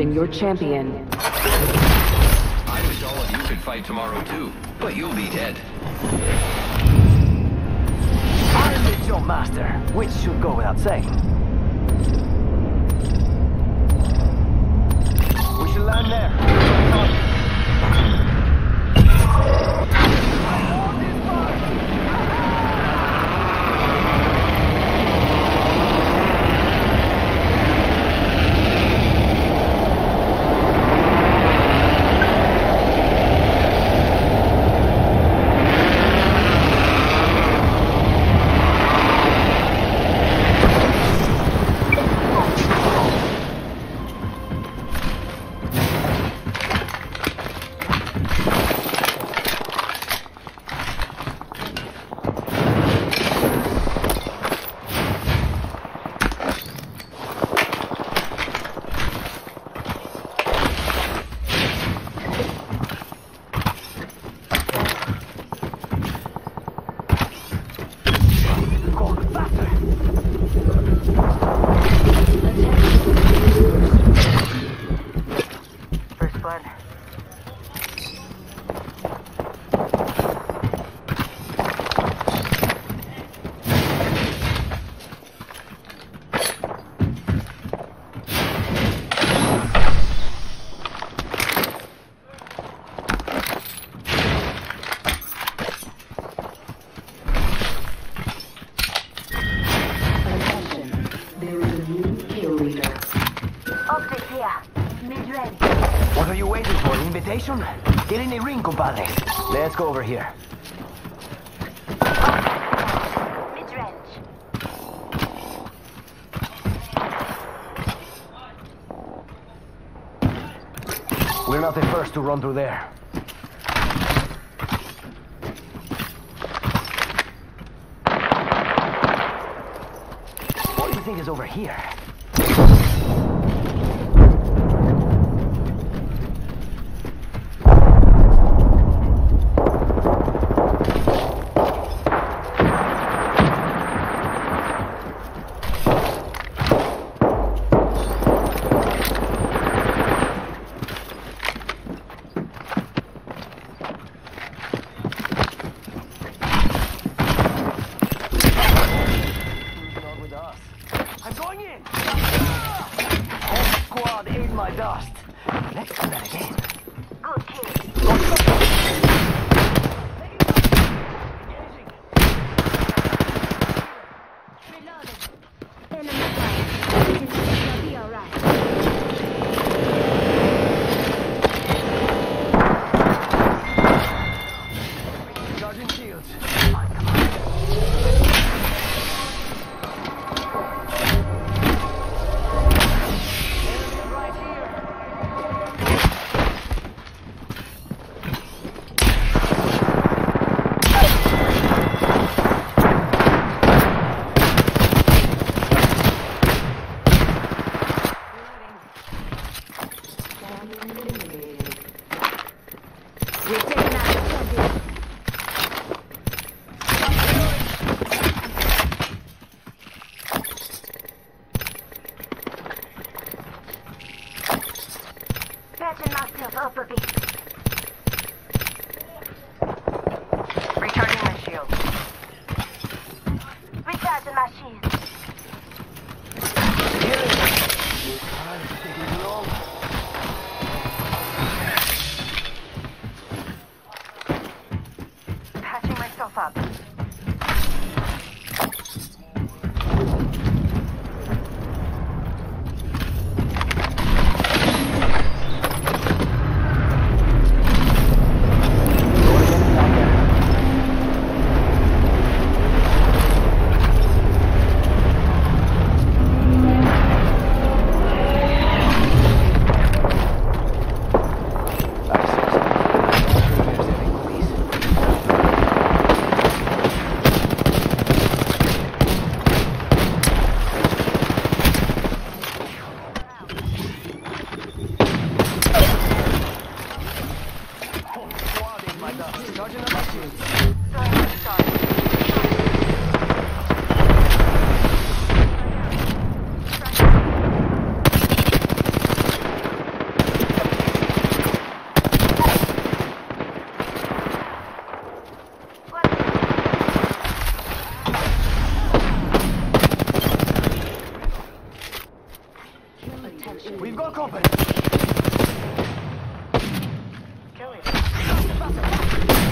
Introducing your champion. I wish all of you could fight tomorrow too, but you'll be dead. Iron is your master, which should go without saying. We should land there. Go faster. First What are you waiting for? An Invitation? Get in the ring, compadre. Let's go over here. Mid-range. We're not the first to run through there. What do you think is over here? Let's do that again. Good kill. Reloading. Enemy fire. This will be alright. Charging shields. Right here. We're taking out the champion. Patching myself up a bit. We've got company. him.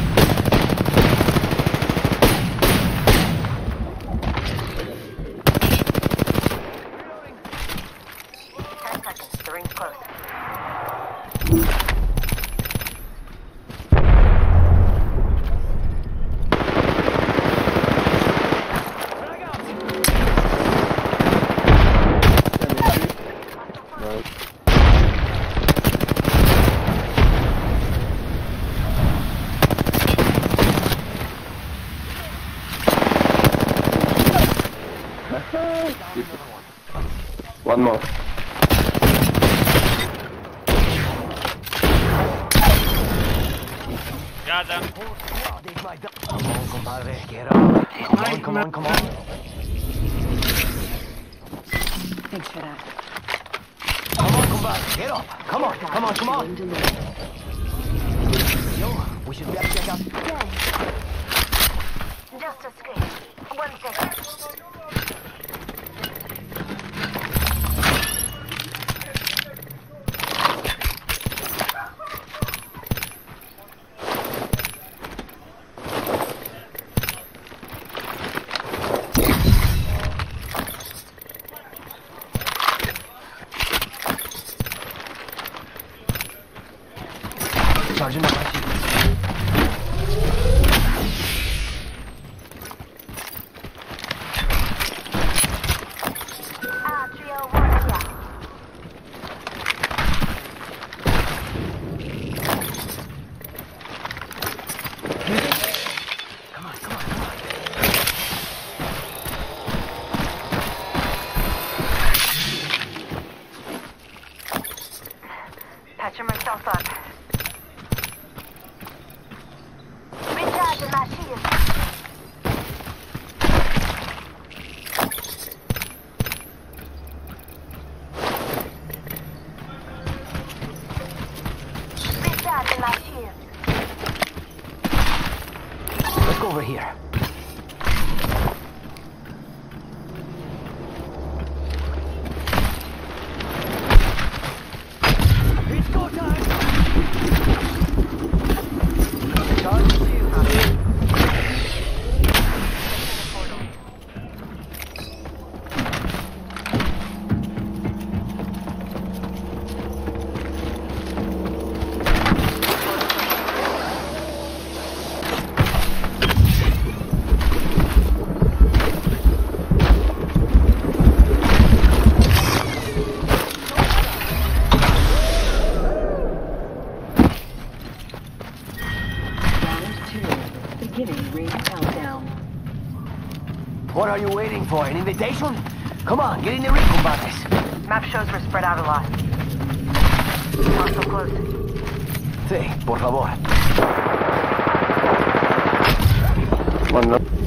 Nice. One more. Got them. Squad ain't my dust. Come on, compadre. Get up. Come on, come on, come on. Come on, compadre. Get up. Come on, come on, come on. Yo, we should better check out. Just script. One second. Charging up my shield. Ah, 301 here. Come on, come on, come on. Patching myself up. What are you waiting for? An invitation? Come on, get in the ring, compadres. Map shows we're spread out a lot. Not so close. Sí, por favor. One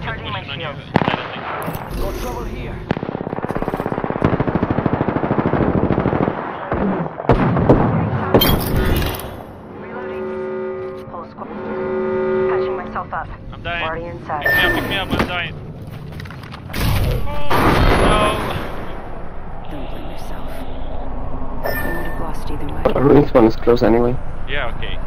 Wait, Charging my pushing on you. shield. Got trouble here. Reloading. Whole squad. Patching myself up. I'm dying. Already Pick me up, pick me up, I'm dying. Oh, Don't blame yourself. I would have lost either way. A ruins one is close anyway. Yeah, okay.